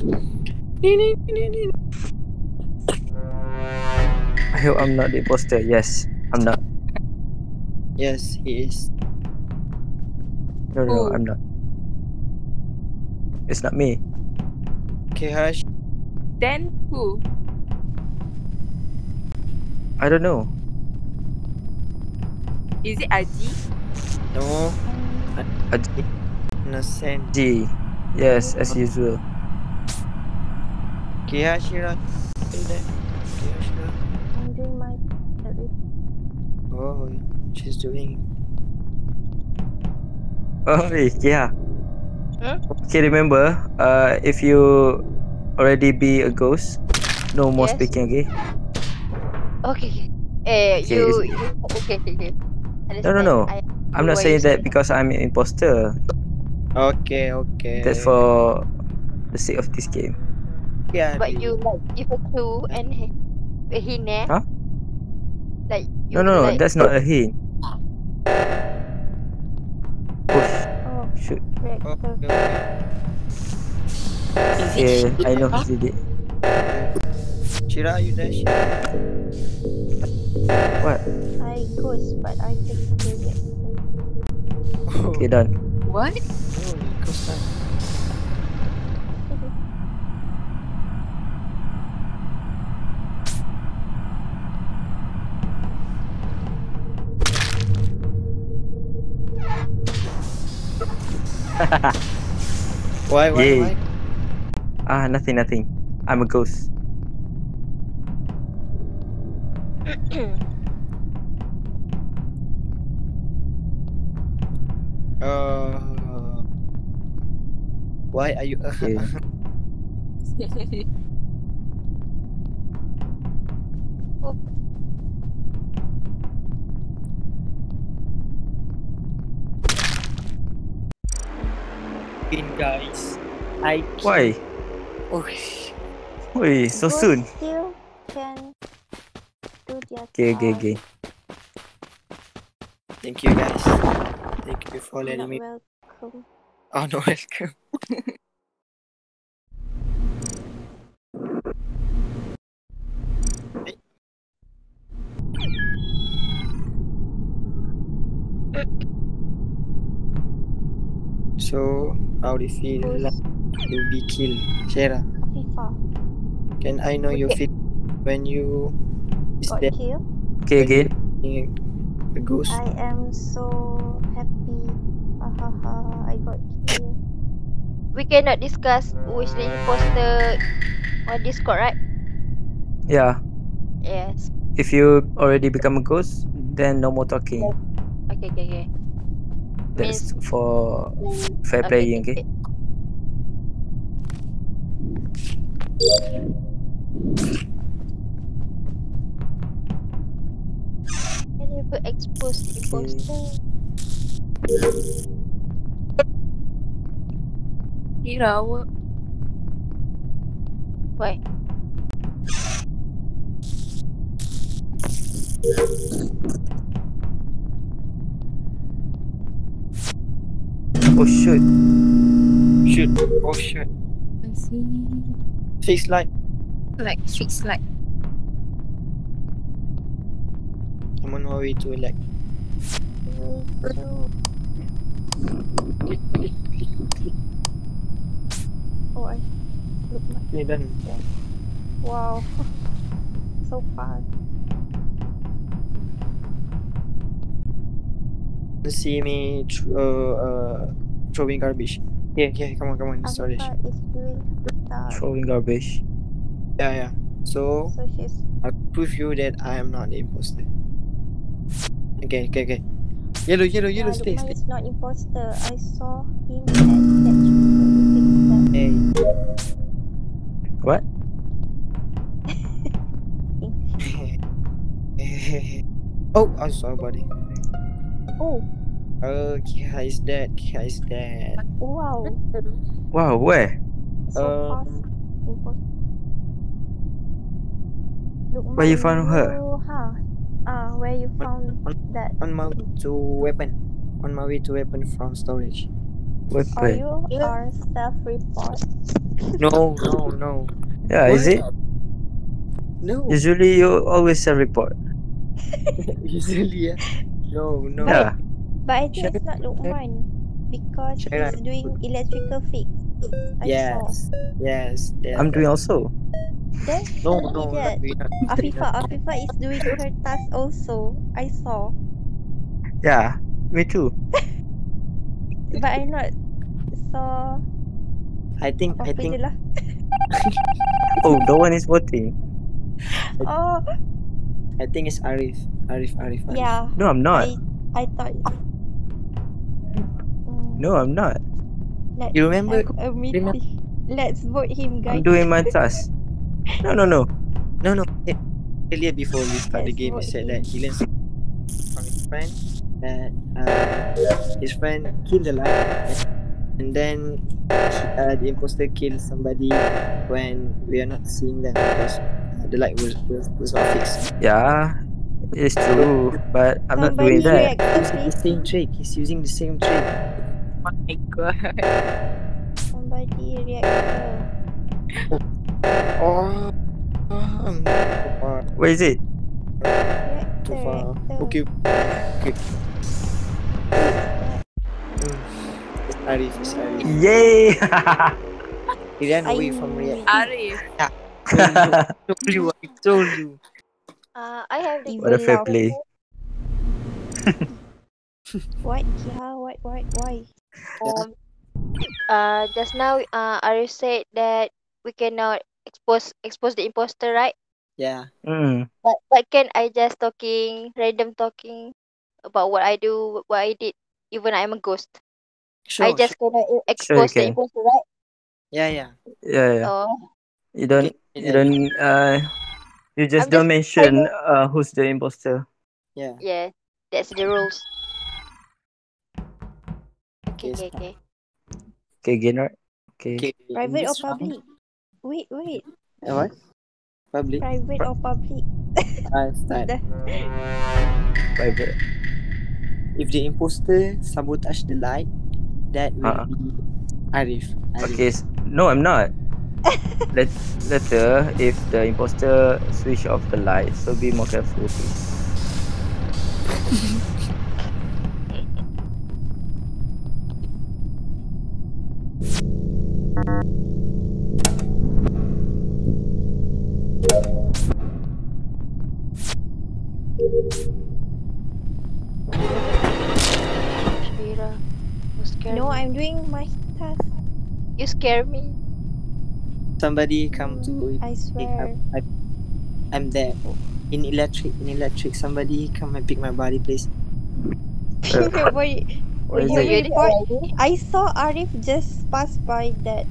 I hope I'm not the imposter. Yes, I'm not. Yes, he is. No, no, no, oh. I'm not. It's not me. Okay, Hush. Then who? I don't know. Is it Aji? No. Aj- Innocent. G. Yes, as usual. Okay, Hashira. Stay there. Okay, Hashira. I'm doing my service. Oh, she's doing. Oh, yeah. Huh? Okay, remember, uh, if you already be a ghost, no more Yes. speaking, okay? Okay. okay. Eh, Okay, you, you. Okay, okay, okay. No, no, no. I, I'm not saying that say? because I'm an imposter. Okay, okay. That's for the sake of this game. Yeah. but you like give a clue and he, he ne? Huh? Like you No, no, no, like, that's not a hint. Push. Oh, Shoot. reactor. Okay, okay. I know who did it. Shira, are you there? Shira? What? I ghost, but I just do it. Oh, Okay, done. What? oh, ghost time. Why, why, Yay. why? Ah, nothing, nothing. I'm a ghost. Uh, why are you? in guys. I Why? Oh, Wait, so Ghost soon? Still can do their Okay, okay, okay. thank you guys. Thank you for You're letting not me. welcome. Oh no, welcome. So, how do you feel Who's like to be killed? Shara, FIFA can I know your Okay. feel when you is got there killed? Okay, again. a ghost? I am so happy. Hahaha, I got killed. We cannot discuss is the imposter on Discord, right? Yeah. Yes. If you already become a ghost, then no more talking. Okay, okay, okay. That's for fair Okay, playing, okay, okay? Can you put expose the imposter? Kira, what? Why? Oh shoot. Shoot. Oh shit. I see. Fix light. Like fix like I'm on my way to like. Oh, I look my Okay, done. wow. so fast. See me thr- uh, uh, throwing garbage. Yeah, yeah, come on, come on, storage. Afifa is doing. Throwing garbage. Yeah, yeah. So, So she's I'll prove you that I am not the imposter. Okay, okay, okay. Yellow, yellow, yellow, yeah, stay, Lukman stay. is not imposter. I saw him at that Hey. What? oh, I saw buddy. Oh, Oh, Kia is dead. Kia is dead. wow. Wow, where? So Um, fast. Lukman, Where you found her? you- Huh? Ah, where you found that? On my way to weapon. On my way to weapon from storage. Or Weapon. you are self-report? No, no, no. Yeah, is it? No. Usually you always self-report. Usually, yeah. No, no. Yeah. But I think Shall it's not Lukman because Shall I- he's doing electrical fix. I Yes. Yes. yes. I'm doing also. saw. Then No, tell no, that not we not. Afifa, Afifa is doing her task also. I saw. Yeah, me too. But I not saw I think. I think. Oh, the one is voting. Oh, I think it's Arif. Arif. Arif. Arif. yeah. No, I'm not. I I thought. No, I'm not. let's You remember? have a meeting. Let's vote him, guys. I'm doing my task. No, no, no. No, no. eh, Earlier before we start the Let's game, he said him. that he learns from his friend that uh, his friend killed the light, and then uh, the imposter killed somebody when we are not seeing them because uh, the light was was, was not fixed. Yeah, it's true, but I'm not doing that. reactor, Using the same trick. He's using the same trick. Oh my god. Somebody reactor. Oh. Um. Where is it? Reactor. Too far. reactor. Okay. Okay. It's Arif. It's Arif. Yay! He ran I away from knew react. it. Arif. told you. I told you. Uh, I have the what a fair play. What? Yeah, what? What? Why? Um, uh, just now, uh, Arif said that we cannot expose expose the imposter, right? Yeah. Mm. But but can I just talking random talking about what I do, what I did, even I'm a ghost. Sure. I just sure. gonna e- expose the can. imposter, right? Yeah, yeah. Yeah, yeah. Oh, You don't. Okay, You don't. Uh, you just I'm don't just mention uh who's the imposter. Yeah. yeah, that's the rules. Okay, Okay, okay, start. okay. Okay. Okay. Okay. Private or this round- public? Wait, wait. Uh, what? Public. Private or public? Uh, start. Private. If the imposter sabotage the light, that will Uh-uh. be Arif. Arif. Okay. No, I'm not. Let later, if the imposter switch off the light, so be more careful. Please. You scare me. Somebody come to I pick up. swear. I, I'm there. In electric, in electric, somebody come and pick my body, please. Wait, Where is Wait, it? You what? already? I saw Arif just pass by that.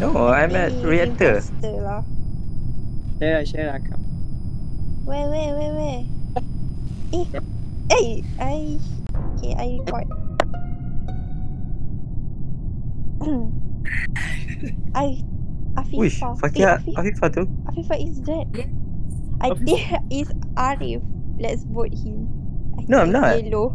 No, I'm at reactor. imposter lah. Shara, Shara, come. Where, where, where, where? Eh, eh, I. Okay, I record. I. Afifa. Wish, Eh, Fakia, Afi- Afifa tu. Afifa is dead. Yeah. I think it's Arif. Let's vote him. I No, I'm not. Yellow.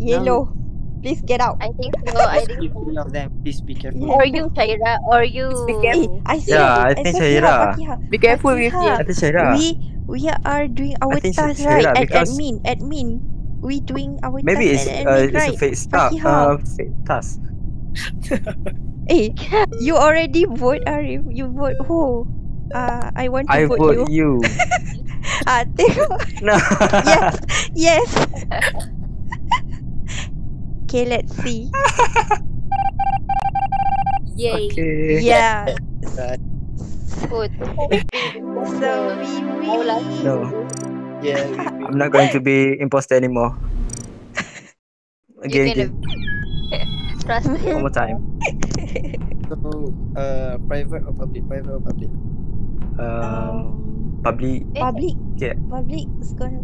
Yellow. Please get out. I think so. I think three of them, please be careful. Yeah. Or you, Shaira, or you. Be Eh, careful. I see. Yeah, I think Fakiha. Be careful with it. I think Syahira. We we are doing our task right at because- admin. Admin. We doing our Maybe task it's at uh, it's a fake. Fakiha. Uh, fake task. Eh, you already vote Arif. You vote who? Uh, I want to I vote, vote you. you. Ah, tengok. no. yes, yes. okay, let's see. Yay. Okay. Yeah. Good. So we win. No, Yeah, we, we, I'm not going to be imposter anymore. Again, You're again. Trust me. One more time. so, uh, private or public? Private or public? Um, Um, public. public. Okay. Public is gonna.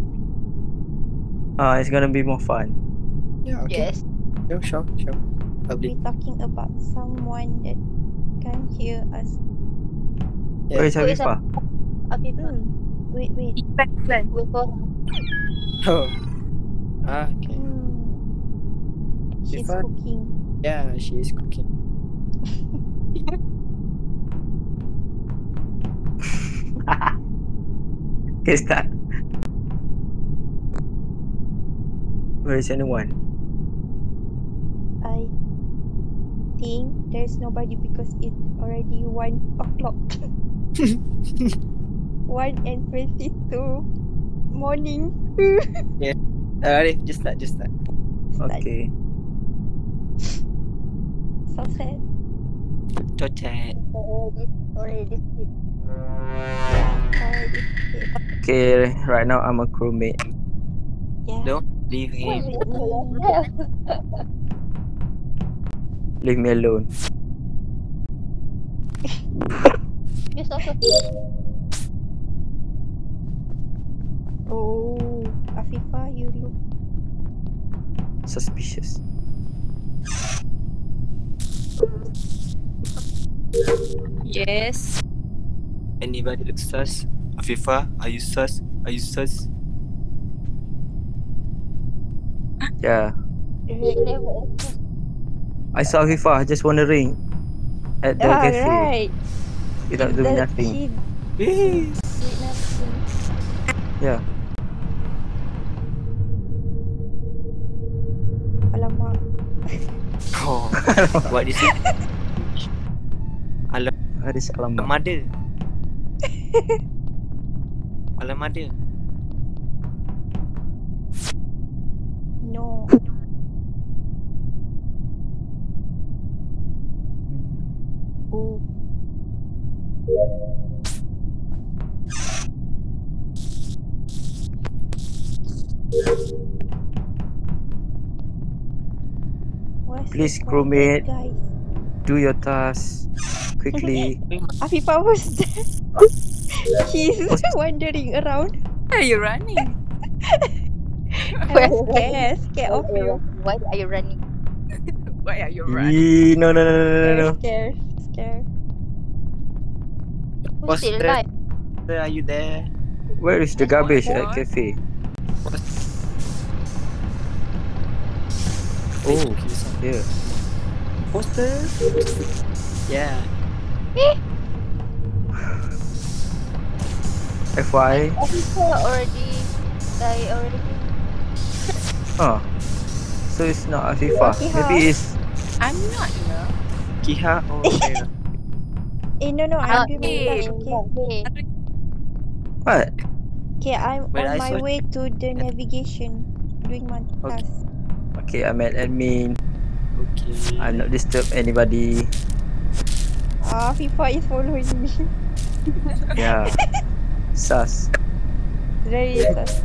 Uh, it's gonna be more fun. Yeah, okay. Yes. Sure, sure, sure. Public. We're talking about someone that can't hear us. Yeah. Who is Afifa? Okay, Hmm. Wait, wait. Ikan, ikan. we go. Oh. Ah, okay. Hmm. She's cooking. Yeah, she is cooking. is that? Where is anyone? I think there's nobody because it's already one o'clock. one and twenty-two morning. yeah. Alright, just that, just that. Okay. So sad. Cocet. Already, already skip. Yeah, already. skip. Okay, right now I'm a crewmate. Yeah. Don't leave him. Leave me alone. You saw so Oh, Afifa, you look. Suspicious. Yes. Anybody look sus? Afifa, are you sus? Are you sus? Yeah. I saw Fifa just wandering at the Ah, cafe right. without doing That- nothing. She nothing. Yeah. Oh, what is it? Ada alamat. Alam ada. Alam ada. No. Please, crewmate. Do your task quickly. Afifa was there. He's wandering around. Where are you running? I Where was you scared, scared of you. Why are you running? Why are you running? Yee, no, no, no, no, no, no. Scared, scared, scared. Who's What's still alive? Where are you there? Where is the garbage at What? cafe? Oh, Oh, here. poster. Yeah. FY. People already die already. Huh. So it's not Afifa. Afifa. Maybe it's I'm not you know. Kiha. or Sarah. Eh, no, no, Ah, I'm doing my eh. okay? Okay. what? Okay, I'm When on I my way to the navigation. Doing my Okay. task. Okay, I'm an admin. Okay. I'm not disturb anybody. Ah, FIFA is following me. Yeah. Sus. Very sus.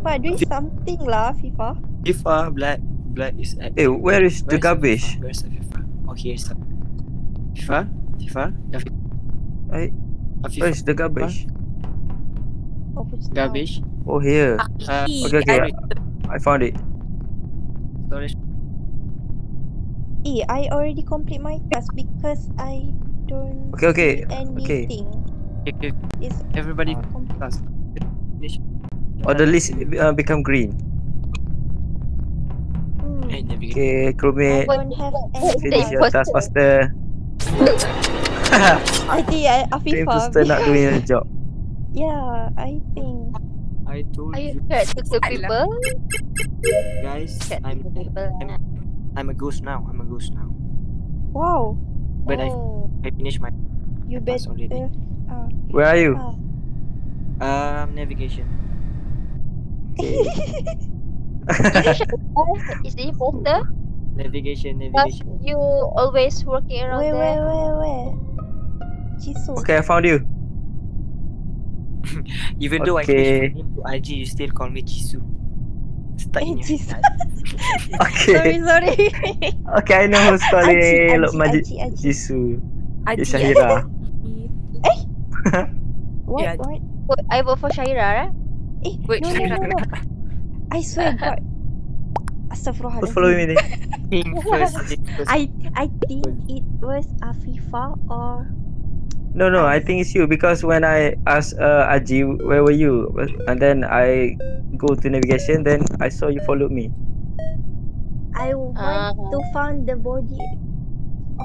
FIFA doing something lah, FIFA. Afifa, Black. Black is at. Hey, where is the Where's garbage? Where's Afifa? Oh, here's Afifa. Afifa. Afifa. Hey, Afifa. where is the garbage? Oh. Garbage. Oh, here. Uh, Okay, okay. I found it. storage. Eh, I already complete my task because I don't Okay, okay, see okay. anything. Okay, It's everybody complete. task. Finish. Oh, the list uh, become green. Hmm. Okay, I crewmate. don't have any. Finish your task faster. I think I, the Afifa. imposter not doing the job. Yeah, I think. I told Are you you scared to kill I people? guys, Scared to I'm kill people. I'm- I'm a ghost now. I'm a ghost now. Wow, But I oh. I finished my you task better. already. Ah, Where are you? ah. Um, navigation. Is the imposter? Navigation, Because navigation. you always working around where, there. where, where, where? Jisoo. okay, I found you. Even though I Okay. changed my name to IG, you still call me Jisoo. Stuck in Eh, your head. Okay. Sorry, sorry. Okay, I know who's calling Aji, Lok Aji, Majid Aji, Aji. Jisoo. Aji, It's Syahira. What, Yeah. what? Wait, I vote for Shaira, right? Eh, Wait, no, no, no, no. I swear God. Who's Astaghfirullahaladzim. following me then? First, first. I I think it was Afifa or No, no, I think it's you because when I asked uh, Aji, where were you? And then I go to navigation, then I saw you followed me. I want Ah. to find the body.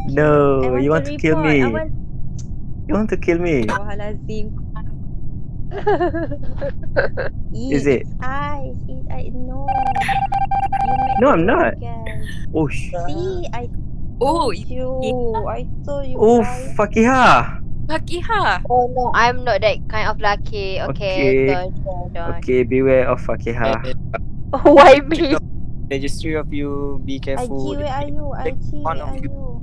No, want you want to kill me. Want You want to kill me? Is it? It's eyes. I no. No, I'm not. guess. Oh sh. See, I Oh, you. I told you. Oh guys. Fakiha. Fakiha. Oh no, I'm not that kind of lucky. Okay. Okay, don't, don't, don't. Okay, beware of Fakiha. Why me? Registry of you, be IG, careful. where are you? IG, where are you.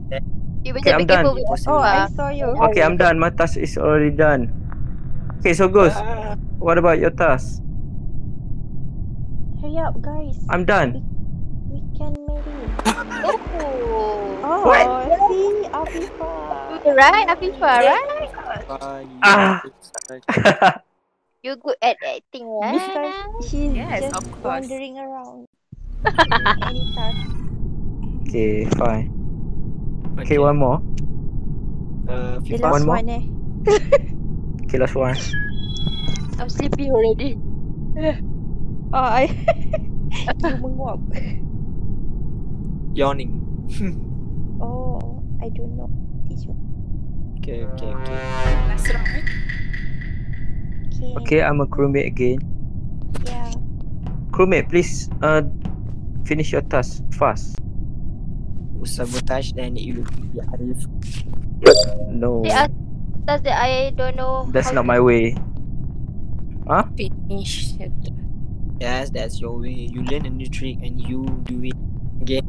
Okay, I'm done. Oh. I saw you. Okay, I'm done. My task is already done. Okay, so Ghost, Ah, what about your task? Hurry up, guys. I'm done. We can marry. Oh. Oh, What? see, Afifa. Right, Afifa, right? ah, you Ah. good at acting, right? Because she's Yes, just of course. wandering around. Okay, fine. Okay, one more. Uh, The last One more? one eh. Okay, last one. I'm sleepy already. Oh, I... you menguap. Yawning. Oh, I don't know. Teach me. Okay, okay, okay. Last round? Okay. Okay, I'm a crewmate again. Yeah. Crewmate, please uh finish your task fast. Sabotage then it will be Arif. No, The atas that I don't know. that's not my way. Huh? Finish. Yes, that's your way. You learn a new trick and you do it again.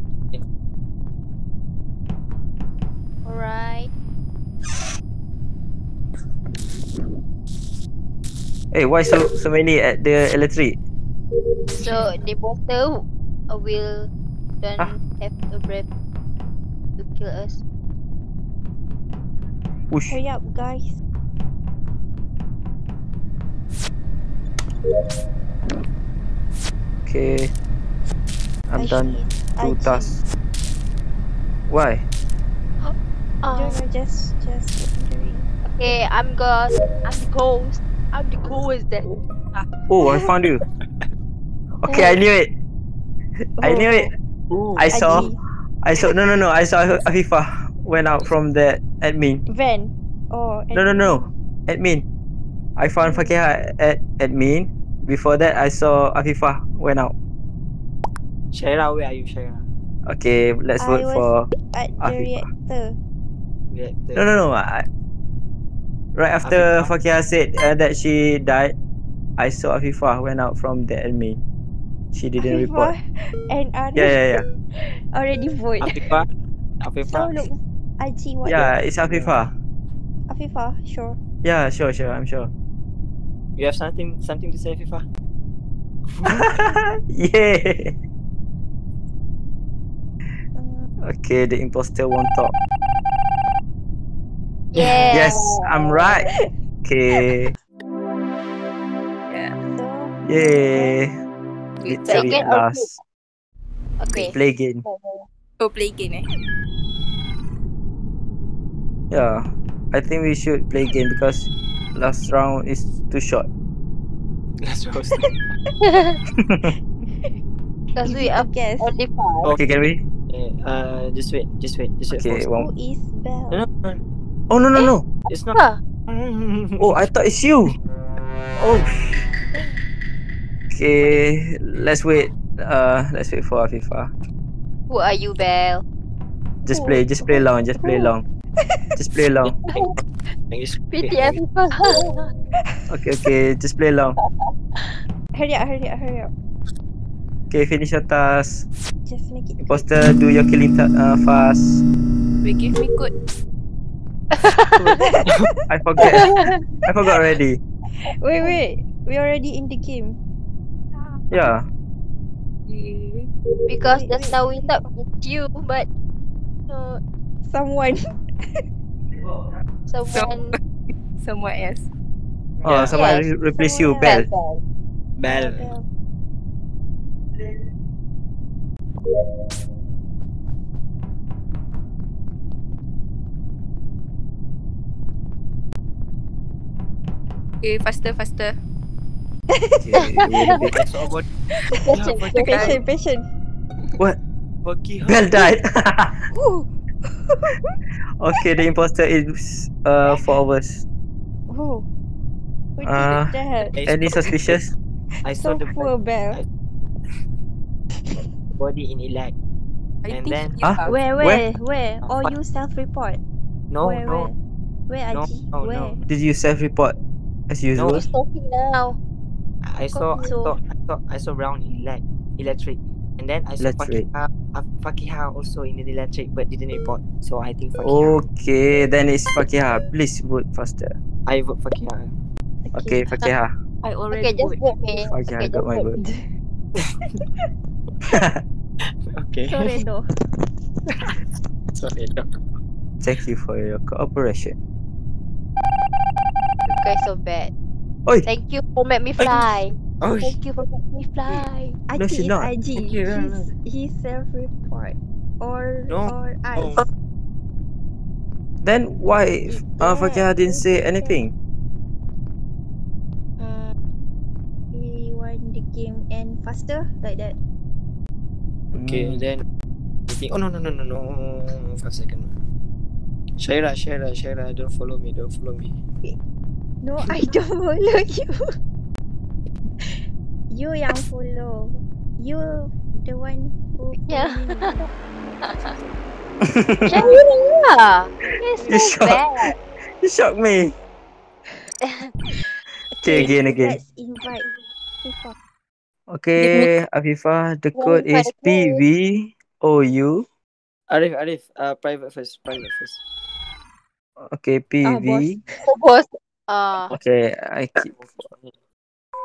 Hey, why so so many at the electric? So the imposter uh, will don't Ah. have a breath to kill us. Whoosh. Hurry up, guys. Okay. I'm I done should- two I tasks. Why? Don't Uh, know, just, just wondering. okay, I'm ghost. I'm the ghost. I'm the ghost that. Oh, I found you. Okay, I knew it. I knew it. Ooh, I saw. Aji. I saw. No, no, no. I saw Afifa went out from the admin. Van. Oh, No, no, no. Admin. I found Fakiha at admin. Before that, I saw Afifa went out. Shaira, where are you, Shaira? Okay, let's I vote was- for. At the Afifa. reactor. Reactor. No, no, no. I, right after Afifa. Fakiha said uh, that she died, I saw Afifa went out from the admin. She didn't report. And Arif Yeah, yeah, yeah. already vote. Afifa. So Afifa. look, Aji, what? Yeah, it's Afifa. Afifa, sure. Yeah, sure, sure. I'm sure. You have something something to say, Afifa? yeah. Okay, the imposter won't talk. Yeah. Yes, I'm right. Okay. Yeah. so, Yay. Wait, Victory Second at or last. Okay. Play again. Oh, play again, eh? Yeah. I think we should play again because last round is too short. Let's roast. Because we to are guess. only five. Okay, can we? Okay, uh, just wait, just wait, just wait. Okay, one. Who is Belle? No, no, no, Oh no no no. it's not. Huh. Oh, I thought it's you. Oh. Okay, let's wait. Uh, let's wait for Afifa. Who are you, Belle? Just play, just play long, just play long. Just play long. Pity Afifa. Okay, okay, just play long. Hurry up, hurry up, hurry up. Okay, finish your task. Just make it. Imposter, do your killing ta- uh, fast. We give me code. I forget. I forgot already. Wait, wait. We already in the game. Yeah. Because Wait, just wait. now we thought it's you, but uh, Someone. someone. Someone else. Oh, Yeah. someone Yes, re- replace you, someone Bell. Bell. Belle. Okay, faster, faster. Okay, wait a bit. I saw about Patient, Patient, patient. What? Fakiha. Bell died. Okay, the imposter is uh four of us. Oh. Who Uh, that? Any suspicious? I saw So the poor Belle. body in elect. I And then- Huh? Where, Where? where, where? Or what? you self-report? No, where, no, where? Where, No, Aji? no, where? no. Did you self-report as usual? Who's talking now? I saw, I So- saw, I saw, I saw brown in elect, electric, and then I saw Electric. Fakiha, uh, Fakiha also in the electric, but didn't report. So I think Fakiha. Okay, then it's Fakiha. Please vote faster. I vote Fakiha. Okay, Fakiha. I already Okay, just vote. vote me. Fakiha Okay, got just my vote. vote. Okay. Sorry, no. Sorry. no. Thank you for your cooperation. Guys so bad. Oi! Thank you for make me fly. Oh, sh- Thank you for make me fly. I No, think it's not. Aji. Okay. He's, he's self-report. Or, No. or I. No. Then why uh, Fakiha didn't say anything? Mm, we want the game end faster like that. okay, Hmm. then. Oh no no no no no. Five second. Shaira, Shaira, Shaira, don't follow me, don't follow me. No, I don't follow you. you yang follow. You the one who Yeah. me. Shaira! You're You bad. You shocked me. Okay, again, again. Let's invite people. Okay, Afifa, the code is the code. PVOU. Arif, Arif, uh, private first, private first. Okay, Ah, boss. PV. Oh, boss. Uh, Okay, I keep.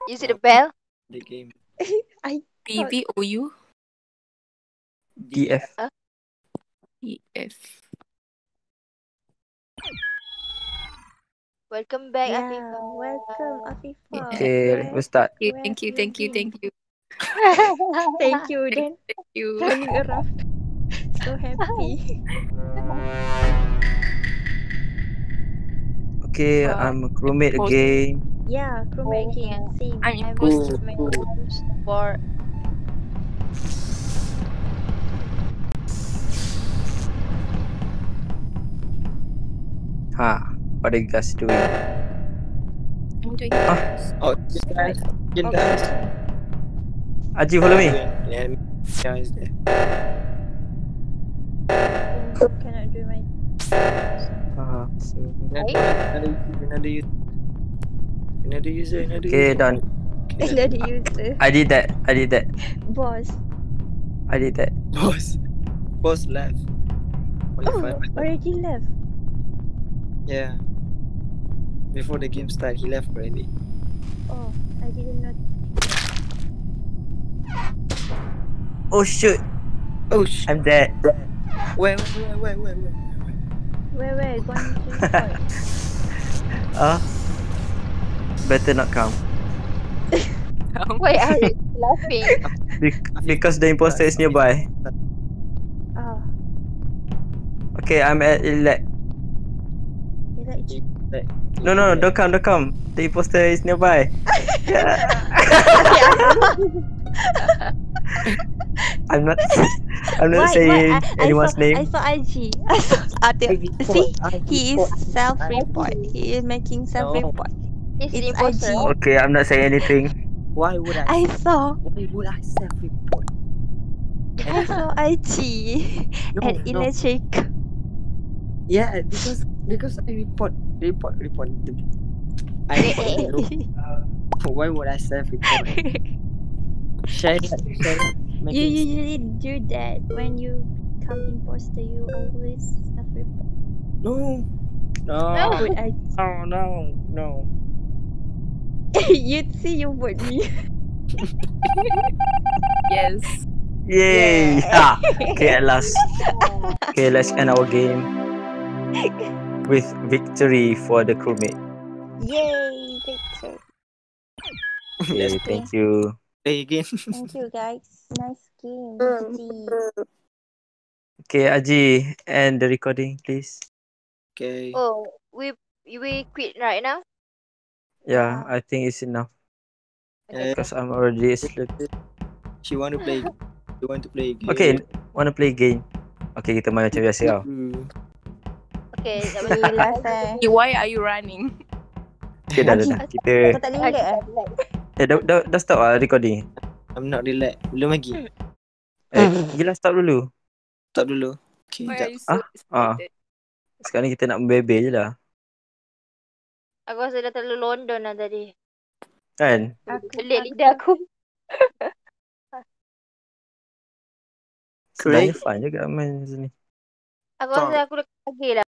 you see the bell? The game. PV or you? DF. EF. Welcome back, yeah, Afifa. welcome Afifa. Okay, let's start. Okay, Where thank you, thank you, thank you, Thank you then. thank you. So happy. Okay, Uh, I'm a crewmate post- again. Yeah, crewmate yeah. again. Same. I'm I'm imposter. crewmate. For Ha, what are you guys doing? I'm doing Oh, this guy, this guy. Aji, follow me. Yeah, yeah, is there. Oh, cannot do my. So- Another, another, another user. Another user, another Okay, user. done. Okay, Let user. I did that. I did that. Boss. I did that. Boss. Boss left. Only Oh, five. already left. Yeah. Before the game start, he left already. Oh, I didn't know. Oh shoot, Oh sh! I'm dead. Wait, wait, wait, wait, wait, wait. Where, where? Gone to report. Ah, better not come. why are you laughing? Be- because the imposter is nearby. Oh, Okay, I'm at elect. No, no, no, don't come, don't come. The imposter is nearby. I'm not. I'm not Why- why? saying I- I anyone's saw, name. I saw IG. I saw Adil. See, he is self-report. He is making self-report. It's It's. IG. Okay, I'm not saying anything. Why would I? I saw. Why would I self-report? I saw IG No, at no. electric. Yeah, because because I report, report, report. The, I report the. Why would I self-report? Share that, share that. Make you it- usually do that when you become imposter. You always self-report. No. No. Would I? No, no, no. You'd see you would me. Yes. Yay! Ha! Okay, at last. Okay, let's end our game with victory for the crewmate. Yay, victory! Okay, thank you. Play again. Thank you guys. Nice game. See. Okay, Aji, end the recording, please. Okay. Oh, we we quit right now. Yeah, I think it's enough Uh, because I'm already asleep. she want to play. You want to play game. Okay, wanna play game? Okay, kita main macam biasa tau. Okay, tak boleh. Last eh. Why are you running? Okay dah dah dah. Kita Kau tak relax eh? dah dah, dah stop lah recording. I'm not relax. Belum lagi. Eh gila stop dulu. Stop dulu. Okay, Why jap. so Ah, ah. Sekarang ni kita nak membebel je lah. Aku rasa dah terlalu London lah tadi. Kan? Pelik lidah aku. Sebenarnya fun juga main sini. Aku rasa aku dah lagi lah.